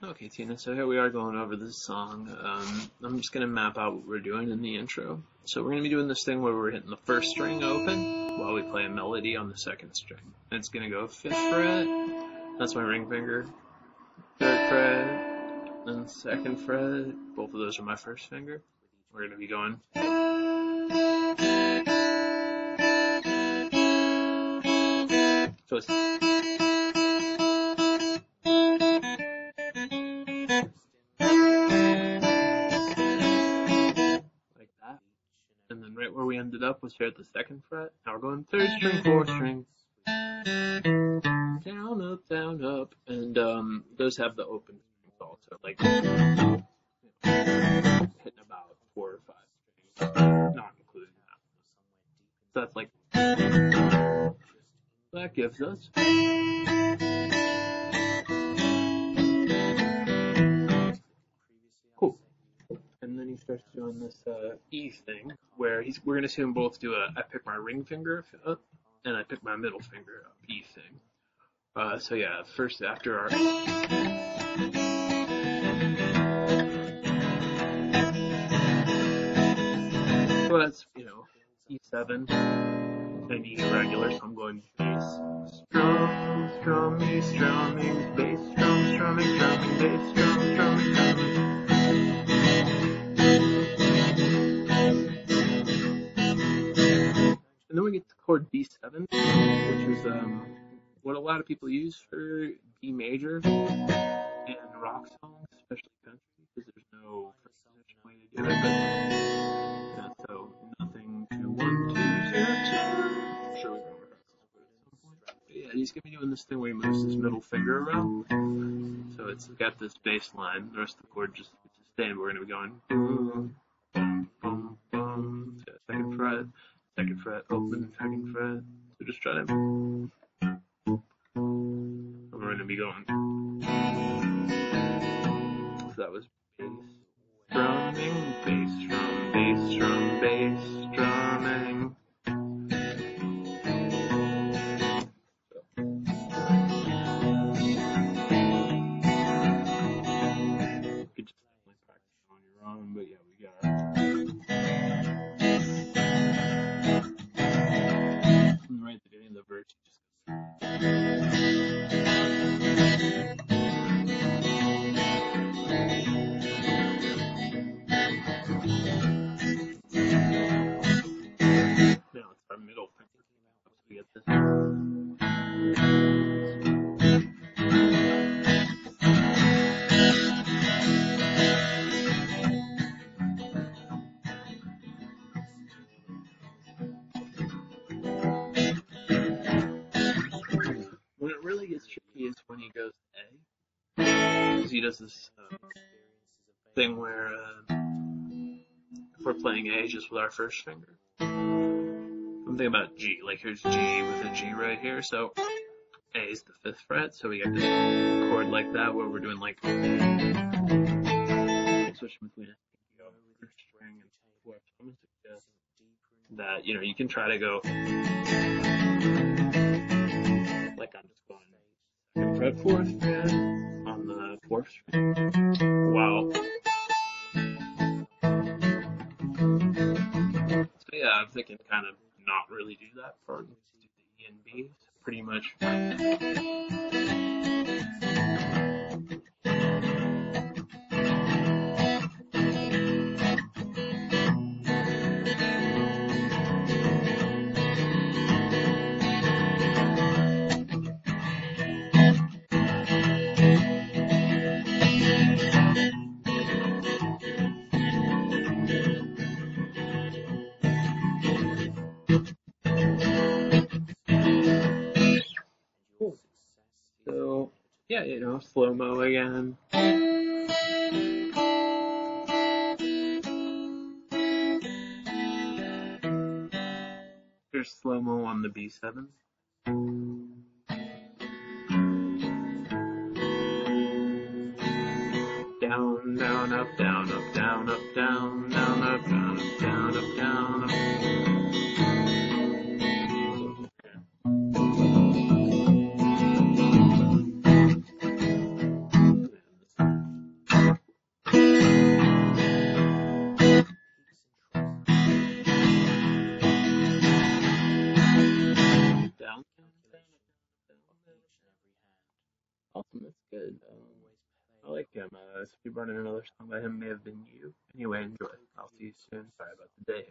Okay, Tina, so here we are going over this song. Um, I'm just going to map out what we're doing in the intro. So we're going to be doing this thing where we're hitting the first string open while we play a melody on the second string. And it's going to go 5th fret, that's my ring finger, 3rd fret, then 2nd fret, both of those are my first finger. We're going to be going. So it's up was here at the second fret. Now we're going third string, fourth string, down, up, down, up, and um, those have the open strings also, like hitting about four or five strings, not including that. So that's like that gives us. Starts doing this uh, E thing where he's we're gonna see them both do a I pick my ring finger up and I pick my middle finger up E thing. Uh, so yeah, first after our so that's you know E7 and E regular, so I'm going bass, strum, strumming, strumming, bass, strum, strumming, strumming, bass, strum, which is um, what a lot of people use for D major in rock songs, especially country, because there's no way to do it. But yeah, so nothing two one two zero two. Yeah, he's gonna be doing this thing where he moves his middle finger around. So it's got this bass line. The rest of the chord just staying. We're gonna be going boom, boom, boom, boom. Second fret second fret, open, second fret. So just try to. We're going to be going. So that was bass, drumming, bass drum, bass drum, bass drumming. You could just practice on your own, but yeah, when he does this uh, thing where uh, if we're playing A just with our first finger, I'm thinking about G. Like here's G with a G right here, so A is the fifth fret, so we get this chord like that where we're doing like switching between that you know you can try to go like I'm just going fret fourth fret fourth. Wow. So yeah, I'm thinking kind of not really do that part. Do the E and B. Pretty much. You know, slow mo again. There's slow mo on the B7. Down, down, up, down, up, down, up, down, down, up, down, Awesome, that's good. Um, I like him. Uh, so if you brought in another song by him, may have been you. Anyway, enjoy. I'll see you soon. Sorry about the day.